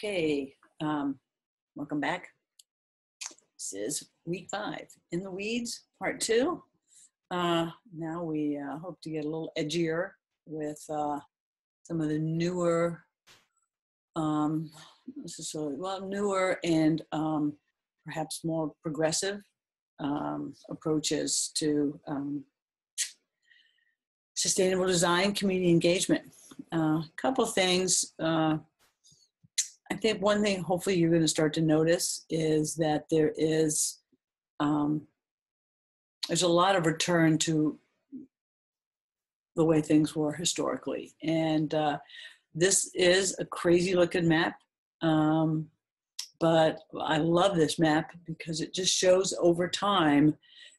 Okay, um, welcome back. This is week five in the weeds, part two. Uh, now we uh, hope to get a little edgier with uh, some of the newer, um, necessarily well, newer and um, perhaps more progressive um, approaches to um, sustainable design, community engagement. A uh, couple things. Uh, I think one thing hopefully you're going to start to notice is that there is um, there's a lot of return to the way things were historically, and uh, this is a crazy looking map. Um, but I love this map because it just shows over time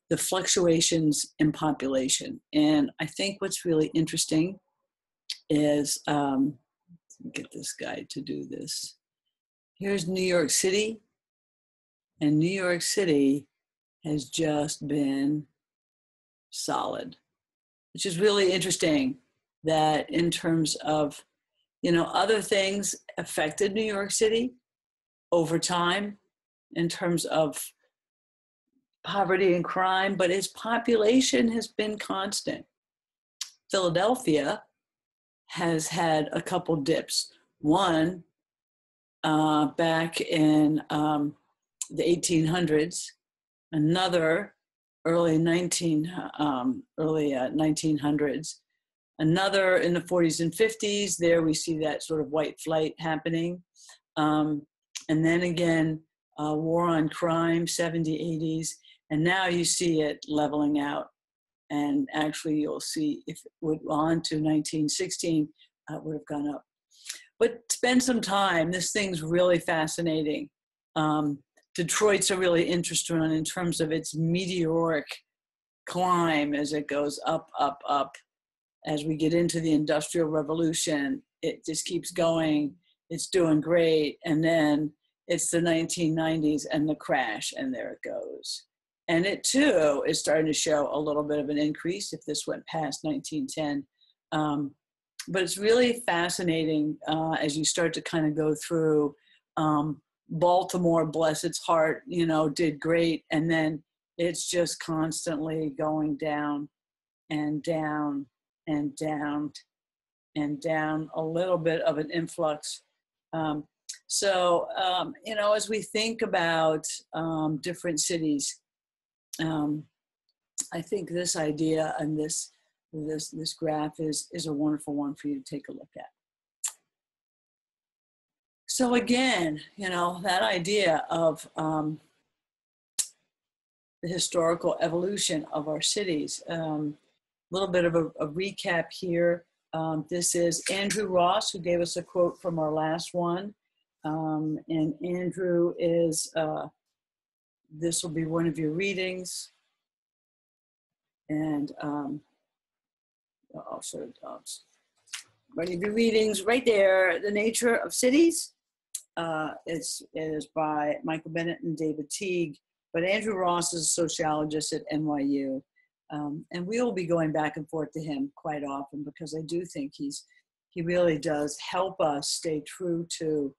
the fluctuations in population. And I think what's really interesting is um, get this guy to do this here's New York City, and New York City has just been solid, which is really interesting that in terms of, you know, other things affected New York City over time in terms of poverty and crime, but its population has been constant. Philadelphia has had a couple dips. One, uh, back in um, the 1800s, another early 19 um, early uh, 1900s, another in the 40s and 50s. There we see that sort of white flight happening, um, and then again uh, war on crime 70 80s, and now you see it leveling out. And actually, you'll see if it would on to 1916, uh, would have gone up but spend some time. This thing's really fascinating. Um, Detroit's a really interesting one in terms of its meteoric climb as it goes up, up, up. As we get into the Industrial Revolution, it just keeps going. It's doing great. And then it's the 1990s and the crash, and there it goes. And it too is starting to show a little bit of an increase if this went past 1910. Um, but it's really fascinating uh, as you start to kind of go through um, baltimore bless its heart you know did great and then it's just constantly going down and down and down and down a little bit of an influx. Um, so um, you know as we think about um, different cities um, i think this idea and this this this graph is is a wonderful one for you to take a look at. So again, you know that idea of um, the historical evolution of our cities. A um, little bit of a, a recap here. Um, this is Andrew Ross who gave us a quote from our last one, um, and Andrew is. Uh, this will be one of your readings, and um, also going to be readings right there. The Nature of Cities. Uh, it's, it is by Michael Bennett and David Teague, but Andrew Ross is a sociologist at NYU. Um, and we will be going back and forth to him quite often because I do think he's he really does help us stay true to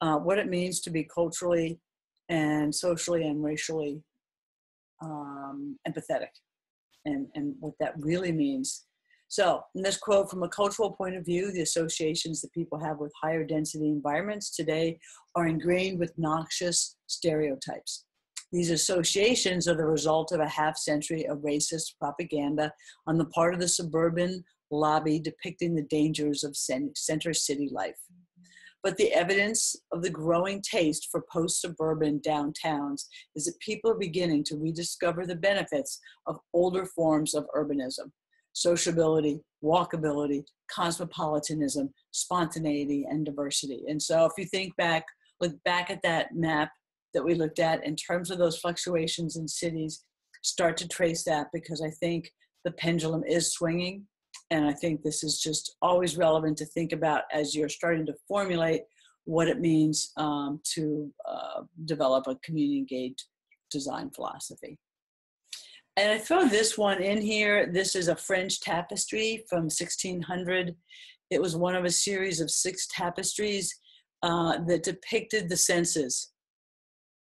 uh, what it means to be culturally and socially and racially um, empathetic and, and what that really means so, in this quote, from a cultural point of view, the associations that people have with higher density environments today are ingrained with noxious stereotypes. These associations are the result of a half century of racist propaganda on the part of the suburban lobby depicting the dangers of center city life. But the evidence of the growing taste for post suburban downtowns is that people are beginning to rediscover the benefits of older forms of urbanism sociability, walkability, cosmopolitanism, spontaneity, and diversity. And so if you think back, look back at that map that we looked at in terms of those fluctuations in cities, start to trace that because I think the pendulum is swinging. And I think this is just always relevant to think about as you're starting to formulate what it means um, to uh, develop a community engaged design philosophy. And I throw this one in here. This is a French tapestry from 1600. It was one of a series of six tapestries uh, that depicted the senses.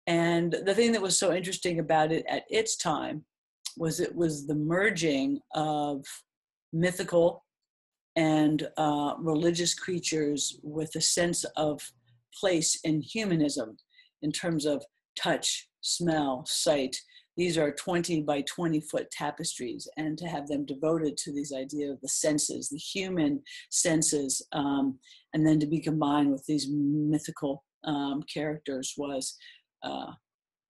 And the thing that was so interesting about it at its time was it was the merging of mythical and uh, religious creatures with a sense of place in humanism in terms of touch, smell, sight. These are 20 by 20 foot tapestries, and to have them devoted to these idea of the senses, the human senses, um, and then to be combined with these mythical um, characters was uh,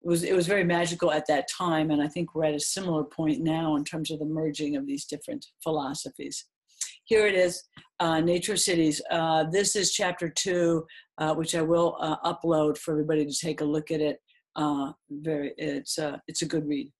it was it was very magical at that time, and I think we're at a similar point now in terms of the merging of these different philosophies. Here it is, uh, Nature Cities. Uh, this is chapter two, uh, which I will uh, upload for everybody to take a look at it. Uh, very, it's uh, it's a good read.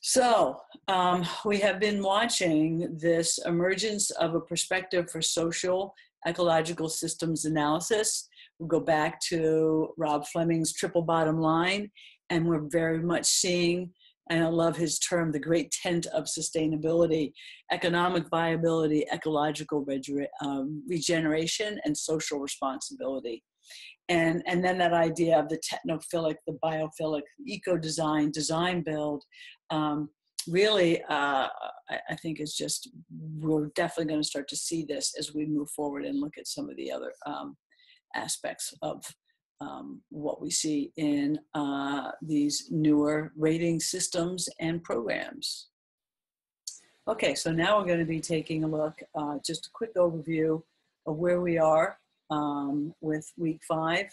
So um, we have been watching this emergence of a perspective for social ecological systems analysis. We'll go back to Rob Fleming's triple bottom line, and we're very much seeing and I love his term, the great tent of sustainability, economic viability, ecological um, regeneration, and social responsibility. And, and then that idea of the technophilic, the biophilic, eco design, design build, um, really, uh, I, I, think is just, we're definitely going to start to see this as we move forward and look at some of the other um, aspects of um, what we see in uh, these newer rating systems and programs. Okay, so now we're going to be taking a look, uh, just a quick overview of where we are um, with week five,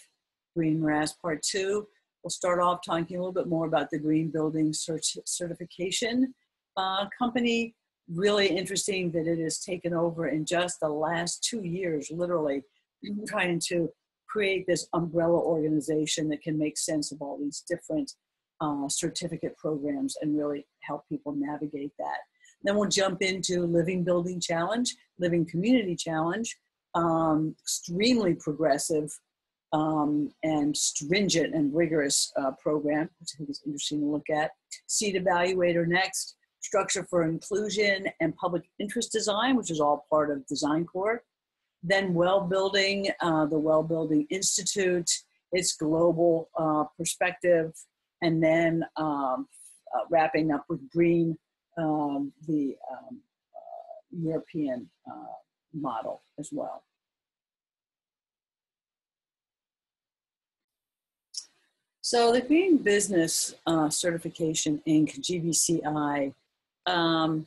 Green Morass Part 2. We'll start off talking a little bit more about the Green Building Cert Certification uh, Company. Really interesting that it has taken over in just the last two years, literally, trying to create this umbrella organization that can make sense of all these different uh, certificate programs and really help people navigate that. Then we'll jump into Living Building Challenge, Living Community Challenge, um, extremely progressive um, and stringent and rigorous uh, program, which I think is interesting to look at. Seed Evaluator next, Structure for Inclusion and Public Interest Design, which is all part of Design Corps then well building, uh, the Well Building Institute, its global uh, perspective, and then um, uh, wrapping up with green, um, the um, uh, European uh, model as well. So the Green Business uh, Certification Inc., GBCI, um,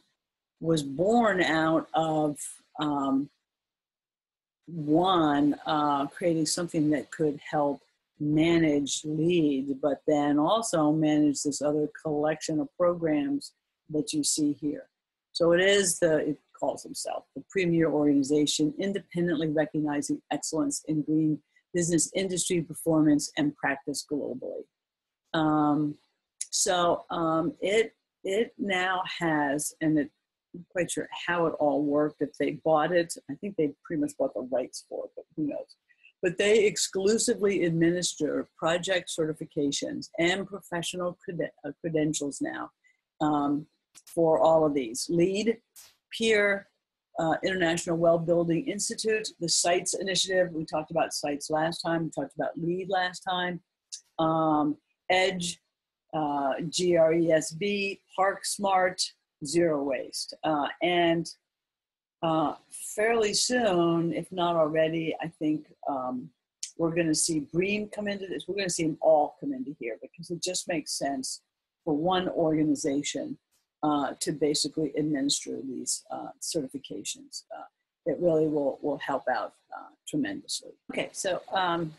was born out of um, one, uh, creating something that could help manage LEED, but then also manage this other collection of programs that you see here. So it is the, it calls himself, the premier organization independently recognizing excellence in green business industry performance and practice globally. Um, so um, it, it now has, and it I'm quite sure how it all worked. If they bought it, I think they pretty much bought the rights for it, but who knows. But they exclusively administer project certifications and professional cred- uh, credentials now um, for all of these. LEED, PEER, uh, International Well Building Institute, the SITES initiative. We talked about SITES last time. We talked about LEED last time. Um, EDGE, uh, GRESB, Parksmart, zero waste. Uh, and uh, fairly soon, if not already, I think um, we're going to see BREEAM come into this. We're going to see them all come into here because it just makes sense for one organization uh, to basically administer these uh, certifications. Uh, it really will, will help out uh, tremendously. Okay, so um,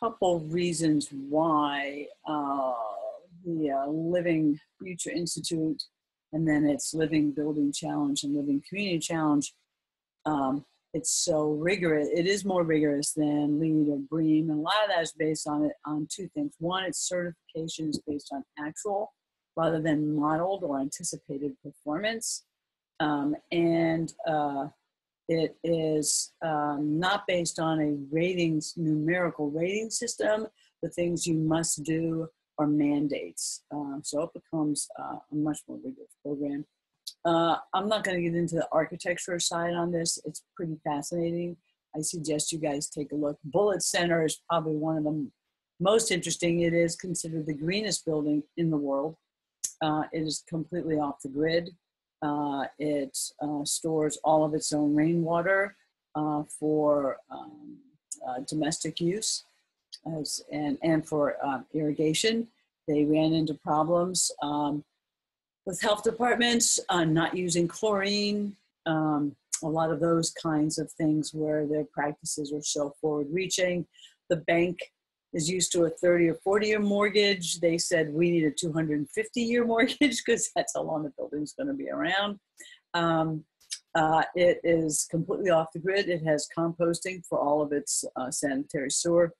couple reasons why the Living Future Institute and then it's living building challenge and living community challenge um, it's so rigorous it is more rigorous than LEED or BREEAM and a lot of that is based on it on two things one its certification is based on actual rather than modeled or anticipated performance um, and uh, it is um, not based on a ratings numerical rating system the things you must do or mandates. Uh, so it becomes uh, a much more rigorous program. Uh, I'm not going to get into the architecture side on this. It's pretty fascinating. I suggest you guys take a look. Bullitt Center is probably one of the most interesting. It is considered the greenest building in the world. Uh, it is completely off the grid. Uh, it uh, stores all of its own rainwater uh, for um, uh, domestic use as, and, and for um, irrigation. They ran into problems um, with health departments not using chlorine, um, a lot of those kinds of things where their practices are so forward reaching. The bank is used to a 30 or 40 year mortgage. They said we need a 250 year mortgage because that's how long the building's going to be around. Um, uh, it is completely off the grid. It has composting for all of its uh, sanitary sewer.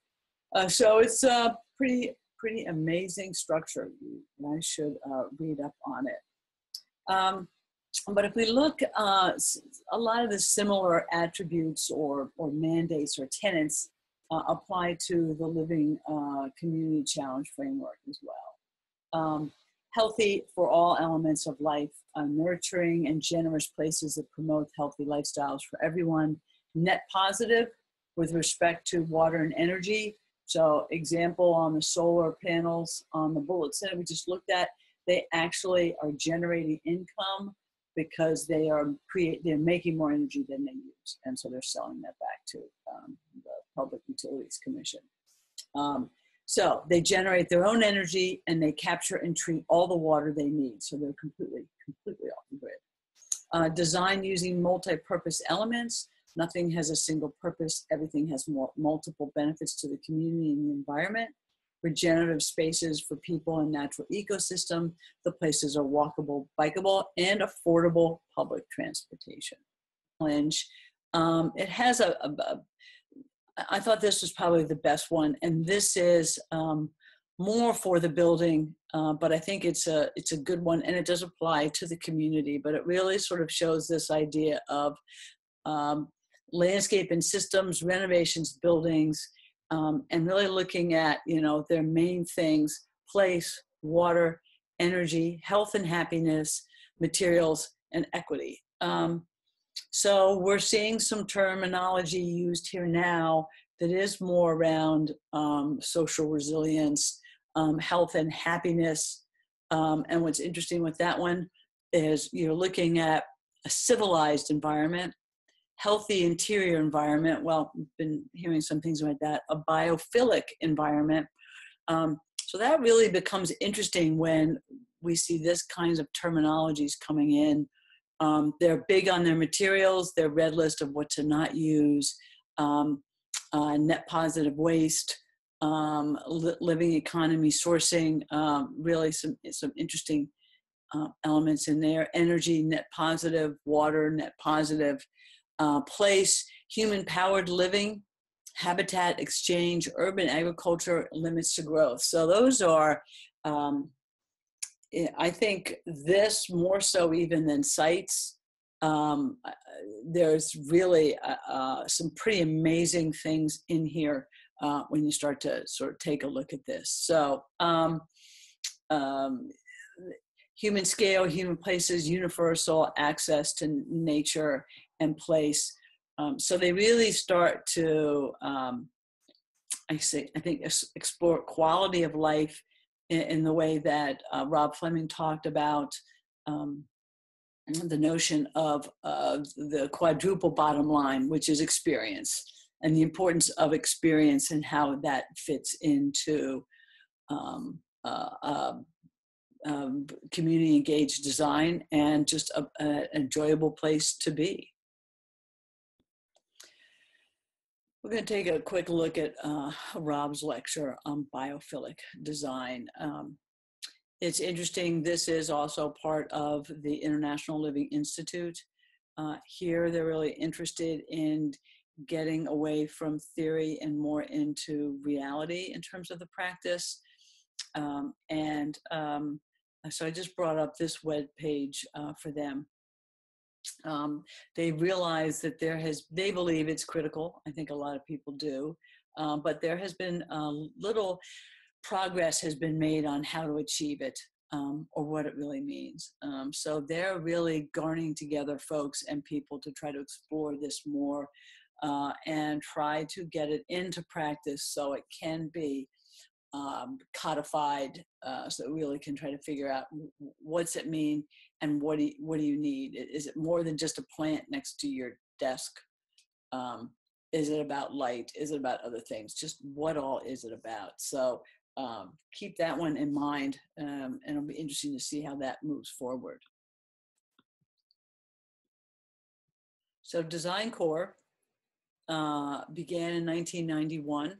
Uh, so it's a pretty, pretty amazing structure. I should uh, read up on it. Um, but if we look, uh, a lot of the similar attributes or, or mandates or tenants uh, apply to the Living uh, Community Challenge framework as well. Um, healthy for all elements of life, uh, nurturing and generous places that promote healthy lifestyles for everyone, net positive with respect to water and energy. So example on the solar panels on the Bullitt Center we just looked at, they actually are generating income because they are create they're making more energy than they use, and so they're selling that back to um, Public Utilities Commission. Um, so they generate their own energy and they capture and treat all the water they need. So they're completely, completely off the grid. Uh, design using multi-purpose elements. Nothing has a single purpose. Everything has more, multiple benefits to the community and the environment. Regenerative spaces for people and natural ecosystem. The places are walkable, bikeable, and affordable public transportation. Um, it has a, a, I thought this was probably the best one, and this is um, more for the building, uh, but I think it's a it's a good one, and it does apply to the community. But it really sort of shows this idea of um, landscape and systems, renovations, buildings, um, and really looking at you know their main things: place, water, energy, health and happiness, materials, and equity. Um, so we're seeing some terminology used here now that is more around um, social resilience, um, health and happiness. Um, and what's interesting with that one is you're looking at a civilized environment, healthy interior environment. Well, I've been hearing some things like that, a biophilic environment. Um, so that really becomes interesting when we see this kinds of terminologies coming in um, they're big on their materials, their red list of what to not use, um, uh, net positive waste, um, li- living economy sourcing, um, really some, some interesting uh, elements in there. Energy, net positive, water, net positive, uh, place, human powered living, habitat exchange, urban agriculture, limits to growth. So those are um, I think this more so even than sites. Um, uh, there's really uh, uh, some pretty amazing things in here uh, when you start to sort of take a look at this. So, um, um, human scale, human places, universal access to nature and place. Um, so they really start to, um, I say, I think explore quality of life in, in the way that uh, Rob Fleming talked about um, the notion of uh, the quadruple bottom line, which is experience, and the importance of experience and how that fits into um, uh, um, um community engaged design and just an enjoyable place to be. We're going to take a quick look at uh, Rob's lecture on biophilic design. Um, it's interesting, this is also part of the International Living Institute. Uh, here, they're really interested in getting away from theory and more into reality in terms of the practice. Um, and um, so I just brought up this web page uh, for them um, they realize that there has they believe it's critical i think a lot of people do um, but there has been uh, little progress has been made on how to achieve it um, or what it really means. Um, so they're really garnering together folks and people to try to explore this more uh, and try to get it into practice so it can be um, codified uh, so we really can try to figure out what's it mean and what do you, what do you need? Is it more than just a plant next to your desk? Um, is it about light? Is it about other things? Just what all is it about? So um, keep that one in mind um, and it'll be interesting to see how that moves forward. So design corps uh, began in 1991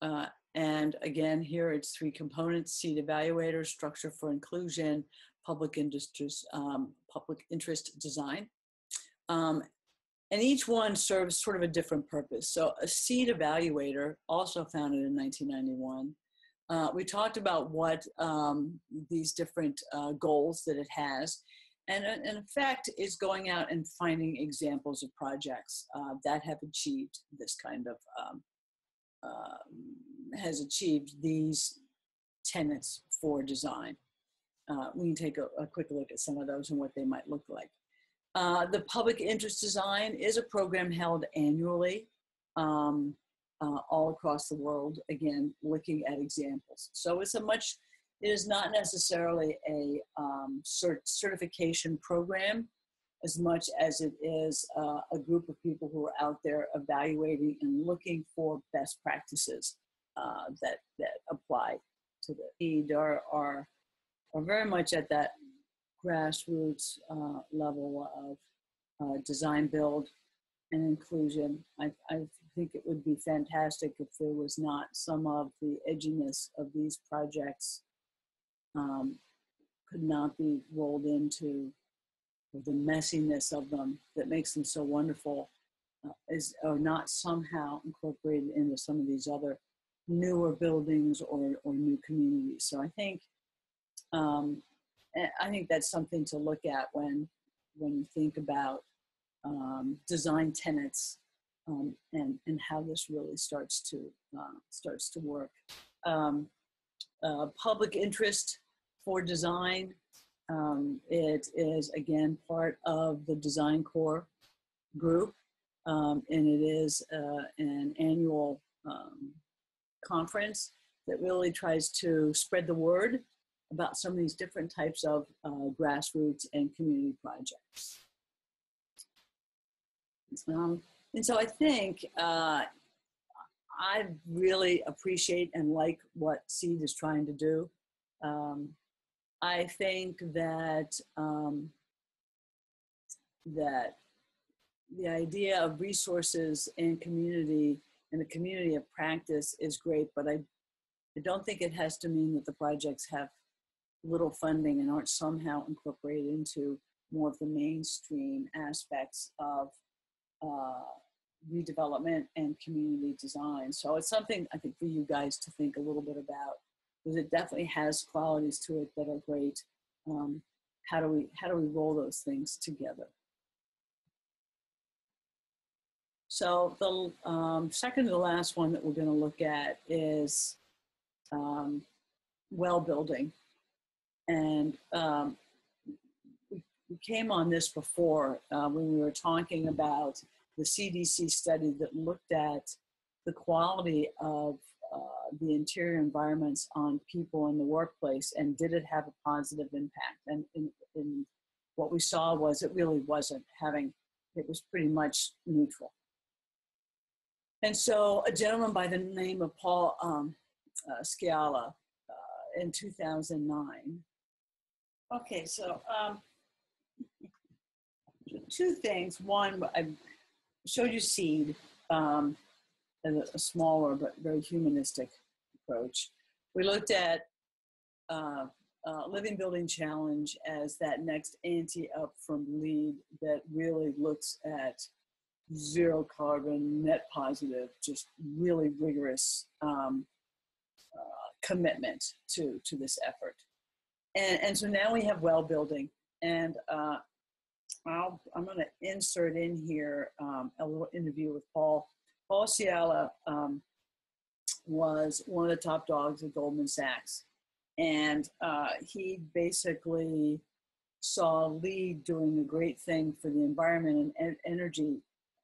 uh, and again, here it's three components, seed evaluator, structure for inclusion, public interest, um, public interest design. Um, and each one serves sort of a different purpose. So a seed evaluator, also founded in 1991, uh, we talked about what um, these different uh, goals that it has. And uh, in effect, is going out and finding examples of projects uh, that have achieved this kind of um, uh, has achieved these tenets for design. Uh, we can take a, a, quick look at some of those and what they might look like. Uh, the public interest design is a program held annually um, uh, all across the world, again, looking at examples. So it's a much, it is not necessarily a um, cert certification program as much as it is uh, a group of people who are out there evaluating and looking for best practices uh, that that apply to the need are are are very much at that grassroots uh, level of uh, design build and inclusion. I, I think it would be fantastic if there was not some of the edginess of these projects um, could not be rolled into the messiness of them that makes them so wonderful uh, is are not somehow incorporated into some of these other newer buildings or, or new communities. So I think um, I think that's something to look at when when you think about um, design tenets um, and and how this really starts to uh, starts to work. Um, uh, public interest for design. Um, it is again part of the Design Corps group, um, and it is uh, an annual um, conference that really tries to spread the word about some of these different types of uh, grassroots and community projects. Um, and so I think uh, I really appreciate and like what SEED is trying to do. Um, I think that um, that the idea of resources and community and the community of practice is great, but I, I don't think it has to mean that the projects have little funding and aren't somehow incorporated into more of the mainstream aspects of uh, redevelopment and community design. So it's something I think for you guys to think a little bit about because it definitely has qualities to it that are great. Um, how do we how do we roll those things together? So the um, second to the last one that we're going to look at is um, well building, and um, we, came on this before uh, when we were talking about the CDC study that looked at the quality of uh, the interior environments on people in the workplace and did it have a positive impact and in, in what we saw was it really wasn't having it was pretty much neutral and so a gentleman by the name of Paul um, uh, Scialla uh, in 2009. Okay, so um, two things. One, I showed you seed um, as a, a smaller but very humanistic approach. We looked at uh, uh, Living Building Challenge as that next ante up from LEED that really looks at zero carbon, net positive, just really rigorous um, uh, commitment to, to this effort. And, and so now we have well building. And uh, i am going to insert in here um, a little interview with Paul. Paul Scialla um, was one of the top dogs at Goldman Sachs. And uh, he basically saw LEED doing a great thing for the environment and energy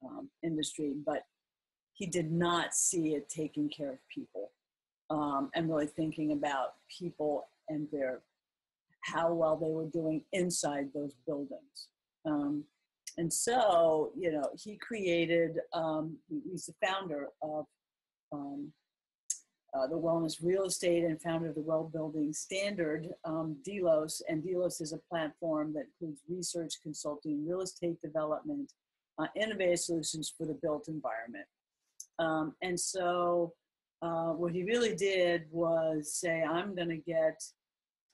um, industry, but he did not see it taking care of people um, and really thinking about people and their how well they were doing inside those buildings. Um, and so, you know, he created, um, he's the founder of um, uh, the Wellness Real Estate and founder of the Well Building Standard, um, Delos. And Delos is a platform that includes research, consulting, real estate development, uh, innovative solutions for the built environment. Um, and so, uh, what he really did was say, I'm going to get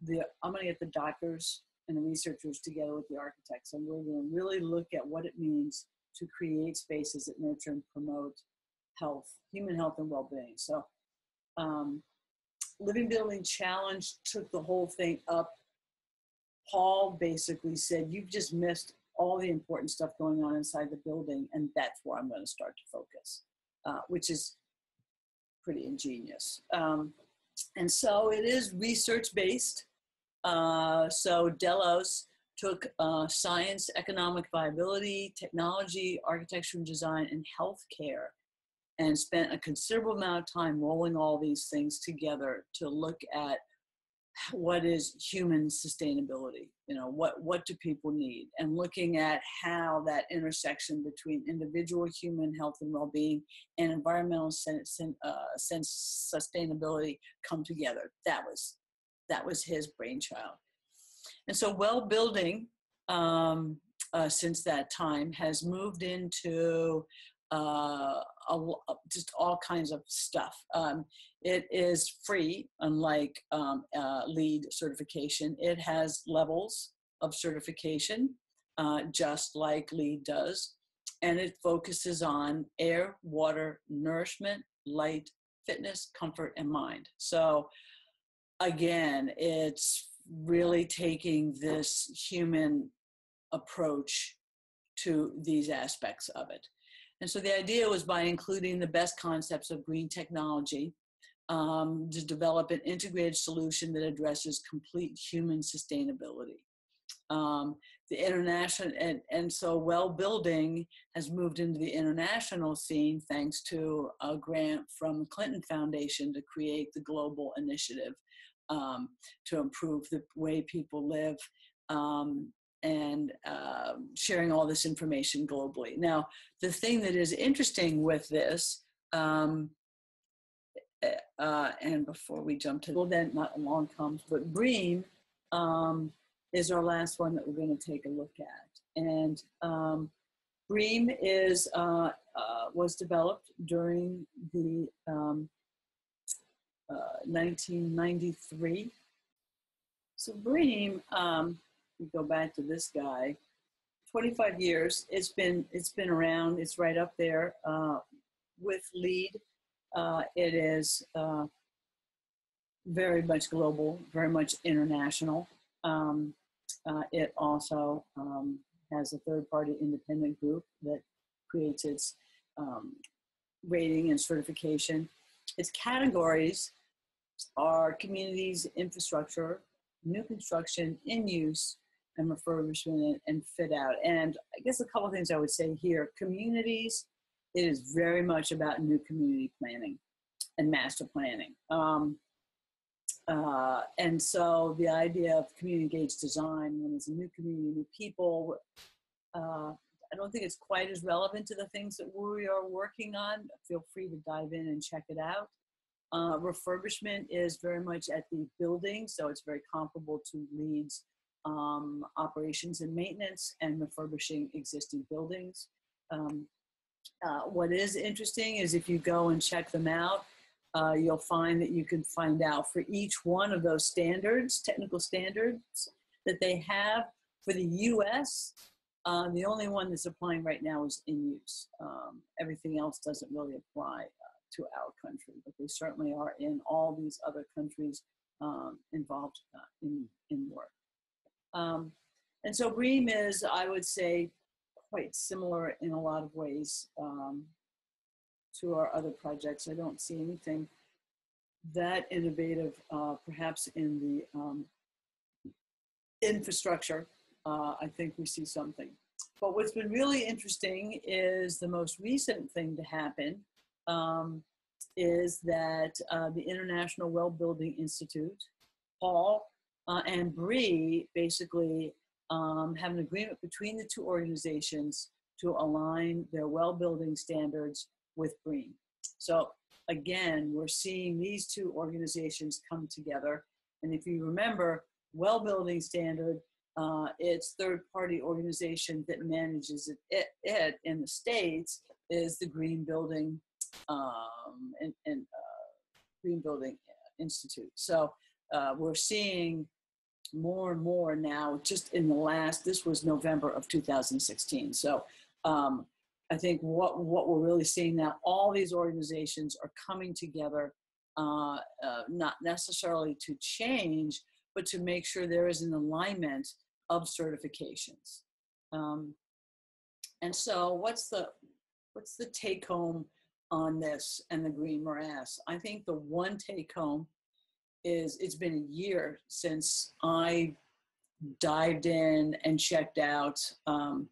the I'm going to get the doctors and the researchers together with the architects, and we're going to really look at what it means to create spaces that nurture and promote health, human health, and well-being. So, um, Living Building Challenge took the whole thing up. Paul basically said, "You've just missed all the important stuff going on inside the building, and that's where I'm going to start to focus," uh, which is pretty ingenious. Um, and so it is research based. Uh, so Delos took uh, science, economic viability, technology, architecture and design, and healthcare, and spent a considerable amount of time rolling all these things together to look at what is human sustainability? You know what what do people need? And looking at how that intersection between individual human health and well-being and environmental sense, uh, sense sustainability come together. That was that was his brainchild. And so well building um, uh, since that time has moved into uh, a, just all kinds of stuff. Um, it is free, unlike um, uh, LEED certification. It has levels of certification, uh, just like LEED does, and it focuses on air, water, nourishment, light, fitness, comfort, and mind. So, again, it's really taking this human approach to these aspects of it. And so the idea was by including the best concepts of green technology um, to develop an integrated solution that addresses complete human sustainability. Um, the international and, and so well building has moved into the international scene thanks to a grant from the Clinton Foundation to create the global initiative um, to improve the way people live um, and uh, sharing all this information globally. Now, the thing that is interesting with this, um, uh, and before we jump to well, then not along comes, but BREEAM um, is our last one that we're going to take a look at, and um, BREEAM is uh, uh was developed during the 1993. Um, uh, so BREEAM um, we go back to this guy. 25 years it's been it's been around it's right up there uh, with LEED. uh, it is uh, very much global very much international. Um, uh, it also um, has a third party independent group that creates its um, rating and certification. Its categories are communities infrastructure new construction in use and refurbishment and fit out. And I guess a couple things I would say here communities, it is very much about new community planning and master planning. Um, uh, and so the idea of community engaged design when it's a new community, new people, uh, I don't think it's quite as relevant to the things that we are working on. Feel free to dive in and check it out. Uh, refurbishment is very much at the building, so it's very comparable to LEED's um, operations and maintenance and refurbishing existing buildings. Um, uh, what is interesting is if you go and check them out, uh, you'll find that you can find out for each one of those standards, technical standards that they have for the US. Uh, the only one that's applying right now is in use. Um, everything else doesn't really apply uh, to our country, but they certainly are in all these other countries um, involved uh, in, in work. Um, and so BREEAM is, I would say, quite similar in a lot of ways um, to our other projects. I don't see anything that innovative, uh, perhaps in the um, infrastructure. Uh, I think we see something. but what's been really interesting is the most recent thing to happen um, is that uh, the International Well Building Institute, Paul uh, and Bree basically um, have an agreement between the two organizations to align their well building standards with BREEAM. So again, we're seeing these two organizations come together. And if you remember, well building standard, uh, it's third party organization that manages it, it, it, in the States is the Green Building um, and, and uh, Green Building Institute. So uh, we're seeing more and more now just in the last this was november of 2016 so um, i think what what we're really seeing now all these organizations are coming together uh, uh, not necessarily to change but to make sure there is an alignment of certifications. Um, and so what's the what's the take home on this and the green morass? I think the one take home is it's been a year since I dived in and checked out um,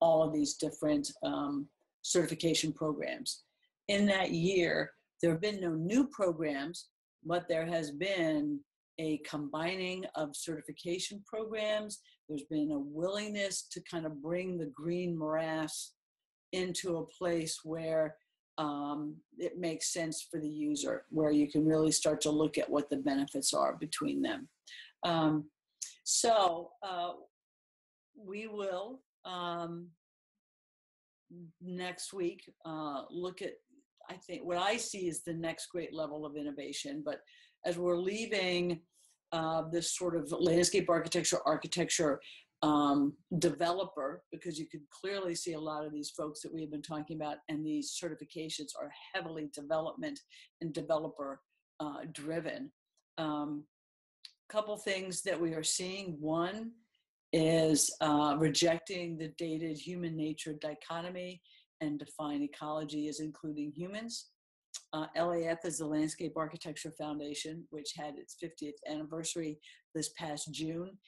all of these different um, certification programs. In that year, there have been no new programs, but there has been a combining of certification programs. There's been a willingness to kind of bring the green morass into a place where um, it makes sense for the user, where you can really start to look at what the benefits are between them. Um, so uh, we will um, next week uh, look at, I think, what I see is the next great level of innovation. But as we're leaving uh, this sort of landscape architecture, architecture um, developer because you could clearly see a lot of these folks that we have been talking about and these certifications are heavily development and developer uh, driven um, couple things that we are seeing one is uh, rejecting the dated human nature dichotomy and define ecology as including humans uh, LAF is the Landscape Architecture Foundation, which had its 50th anniversary this past June.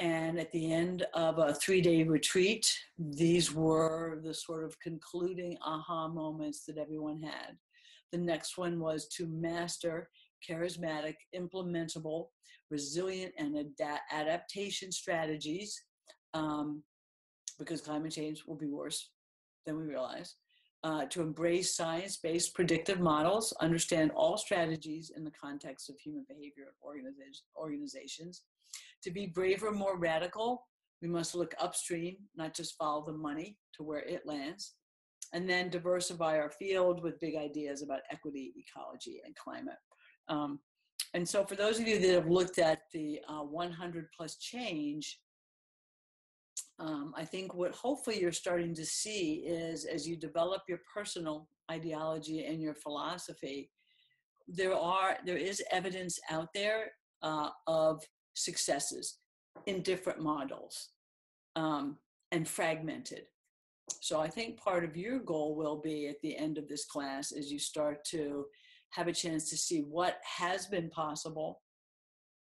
And at the end of a three day retreat, these were the sort of concluding aha moments that everyone had. The next one was to master charismatic, implementable, resilient, and ad- adaptation strategies um, because climate change will be worse than we realize. Uh, to embrace science based predictive models, understand all strategies in the context of human behavior and organizations, to be braver, more radical, we must look upstream, not just follow the money to where it lands, and then diversify our field with big ideas about equity, ecology, and climate. Um, and so, for those of you that have looked at the uh, 100 plus change, um, I think what hopefully you're starting to see is as you develop your personal ideology and your philosophy, there are there is evidence out there uh, of successes in different models um, and fragmented. So I think part of your goal will be at the end of this class as you start to have a chance to see what has been possible,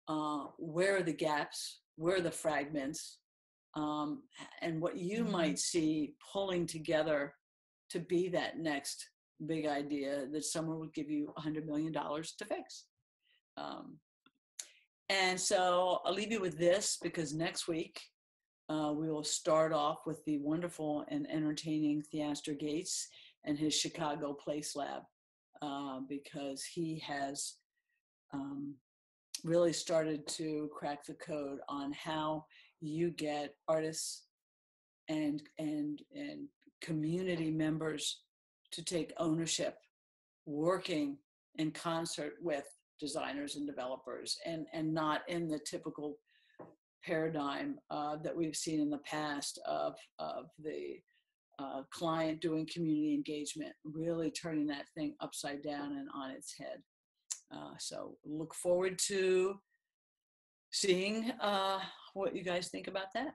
uh, where are the gaps, where are the fragments, um, and what you mm-hmm. might see pulling together to be that next big idea that someone would give you $100 million to fix. Um, and so I'll leave you with this because next week uh, we will start off with the wonderful and entertaining Theaster Gates and his Chicago Place Lab uh, because he has um, really started to crack the code on how you get artists and and and community members to take ownership working in concert with designers and developers and, and not in the typical paradigm uh, that we've seen in the past of, of the uh, client doing community engagement, really turning that thing upside down and on its head. Uh, so look forward to seeing uh, what you guys think about that.